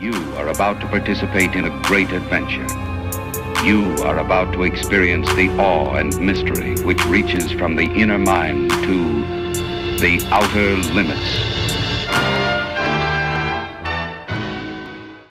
You are about to participate in a great adventure. You are about to experience the awe and mystery which reaches from the inner mind to the outer limits